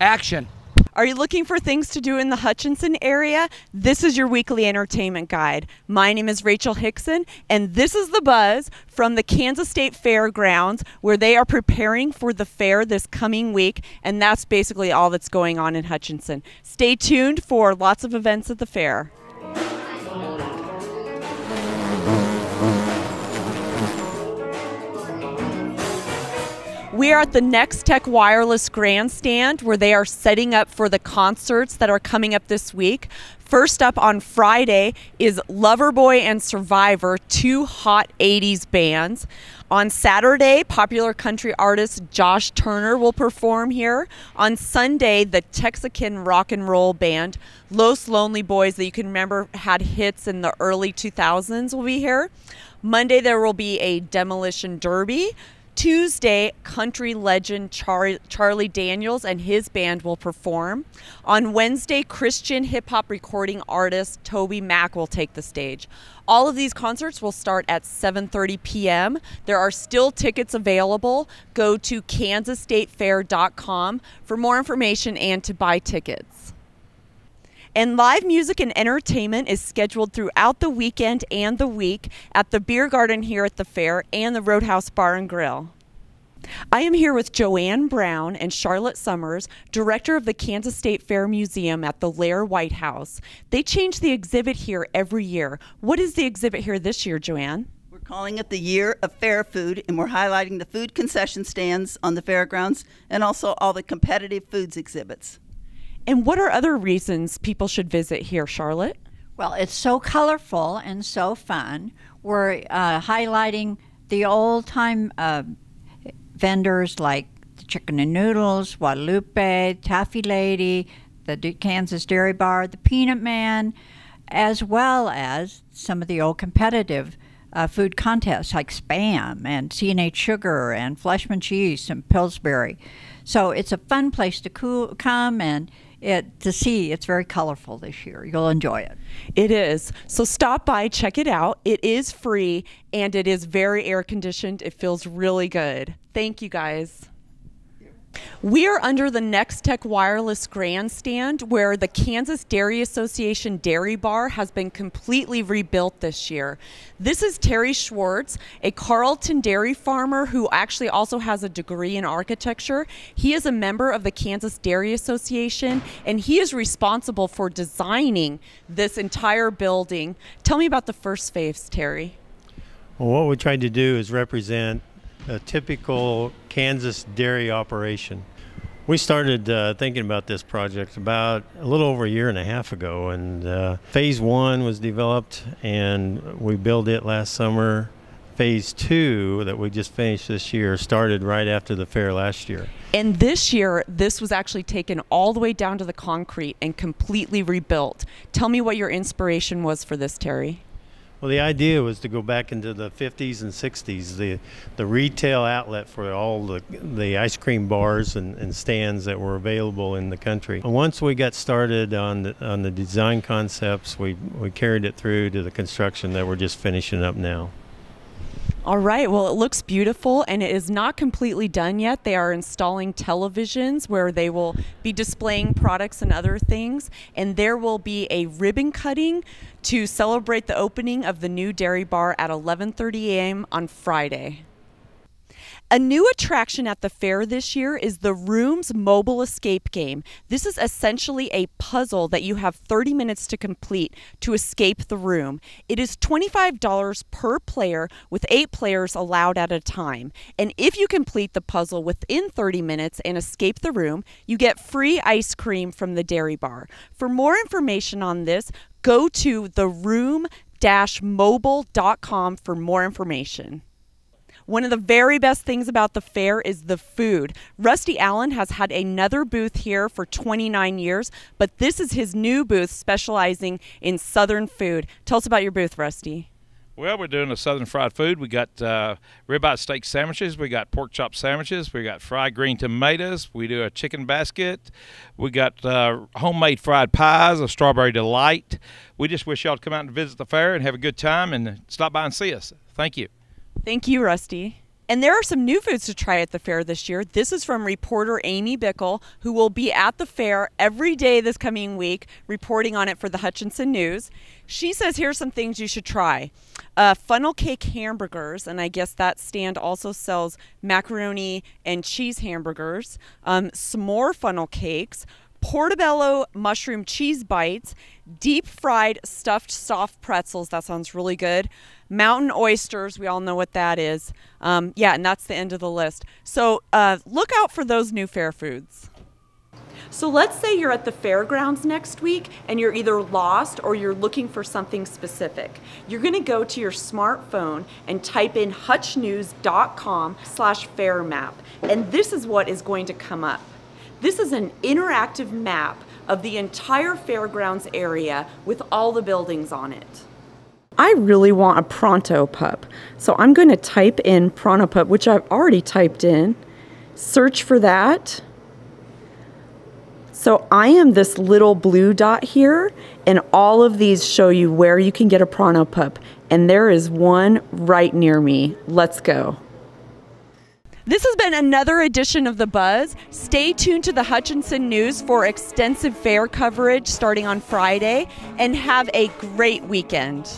Action. Are you looking for things to do in the Hutchinson area? This is your weekly entertainment guide. My name is Rachel Hickson, and this is the buzz from the Kansas State Fairgrounds, where they are preparing for the fair this coming week, and that's basically all that's going on in Hutchinson. Stay tuned for lots of events at the fair. We are at the Nex-Tech Wireless Grandstand where they are setting up for the concerts that are coming up this week. First up on Friday is Loverboy and Survivor, two hot 80s bands. On Saturday, popular country artist Josh Turner will perform here. On Sunday, the Texican rock and roll band Los Lonely Boys, that you can remember had hits in the early 2000s, will be here. Monday, there will be a demolition derby. Tuesday, country legend Char- Charlie Daniels and his band will perform. On Wednesday, Christian hip hop recording artist TobyMac will take the stage. All of these concerts will start at 7:30 p.m. There are still tickets available. Go to kansasstatefair.com for more information and to buy tickets. And live music and entertainment is scheduled throughout the weekend and the week at the Beer Garden here at the fair and the Roadhouse Bar and Grill. I am here with Joanne Brown and Charlotte Summers, director of the Kansas State Fair Museum at the Lair White House. They change the exhibit here every year. What is the exhibit here this year, Joanne? We're calling it the Year of Fair Food, and we're highlighting the food concession stands on the fairgrounds and also all the competitive foods exhibits. And what are other reasons people should visit here, Charlotte? Well, it's so colorful and so fun. We're uh, highlighting the old time uh, vendors like the Chicken and Noodles, Guadalupe, Taffy Lady, the Kansas Dairy Bar, the Peanut Man, as well as some of the old competitive uh, food contests like Spam and C&H Sugar and Fleshman Cheese and Pillsbury. So it's a fun place to co- come and it to see. It's very colorful this year. You'll enjoy it. It is. So stop by, check it out. It is free and it is very air conditioned. It feels really good. Thank you guys. We are under the Nex-Tech Wireless Grandstand where the Kansas Dairy Association Dairy Bar has been completely rebuilt this year. This is Terry Schwartz, a Carlton dairy farmer who actually also has a degree in architecture. He is a member of the Kansas Dairy Association and he is responsible for designing this entire building. Tell me about the first phase, Terry. Well, what we tried to do is represent a typical Kansas dairy operation. We started uh, thinking about this project about a little over a year and a half ago, and uh, phase one was developed, and we built it last summer. Phase two, that we just finished this year, started right after the fair last year. And this year, this was actually taken all the way down to the concrete and completely rebuilt. Tell me what your inspiration was for this, Terry. Well, the idea was to go back into the 50s and 60s, the the retail outlet for all the the ice cream bars and, and stands that were available in the country. Once we got started on the, on the design concepts, we we carried it through to the construction that we're just finishing up now. All right. Well, it looks beautiful and it is not completely done yet. They are installing televisions where they will be displaying products and other things. And there will be a ribbon cutting to celebrate the opening of the new dairy bar at 11:30 a.m. on Friday. A new attraction at the fair this year is the Rooms Mobile Escape Game. This is essentially a puzzle that you have 30 minutes to complete to escape the room. It is $25 per player with eight players allowed at a time. And if you complete the puzzle within 30 minutes and escape the room, you get free ice cream from the dairy bar. For more information on this, go to the room-mobile.com for more information. One of the very best things about the fair is the food. Rusty Allen has had another booth here for 29 years, but this is his new booth specializing in Southern food. Tell us about your booth, Rusty. Well, we're doing a southern fried food. We got uh, ribeye steak sandwiches. We got pork chop sandwiches. We got fried green tomatoes. We do a chicken basket. We got uh, homemade fried pies, a strawberry delight. We just wish y'all to come out and visit the fair and have a good time and stop by and see us. Thank you. Thank you, Rusty. And there are some new foods to try at the fair this year. This is from reporter Amy Bickel, who will be at the fair every day this coming week, reporting on it for the Hutchinson News. She says here's some things you should try uh, funnel cake hamburgers, and I guess that stand also sells macaroni and cheese hamburgers, um, s'more funnel cakes portobello mushroom cheese bites, deep fried stuffed soft pretzels. That sounds really good. Mountain oysters. We all know what that is. Um, yeah, and that's the end of the list. So uh, look out for those new fair foods. So let's say you're at the fairgrounds next week and you're either lost or you're looking for something specific. You're going to go to your smartphone and type in hutchnews.com slash fairmap. And this is what is going to come up. This is an interactive map of the entire fairgrounds area with all the buildings on it. I really want a Pronto Pup, so I'm going to type in Pronto Pup, which I've already typed in, search for that. So I am this little blue dot here, and all of these show you where you can get a Pronto Pup, and there is one right near me. Let's go. This has been another edition of The Buzz. Stay tuned to the Hutchinson News for extensive fair coverage starting on Friday, and have a great weekend.